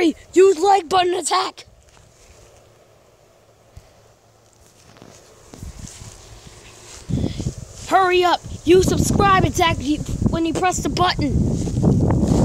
Hurry! Use like button attack! Hurry up! Use subscribe attack when you press the button!